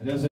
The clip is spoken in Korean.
안녕하세요.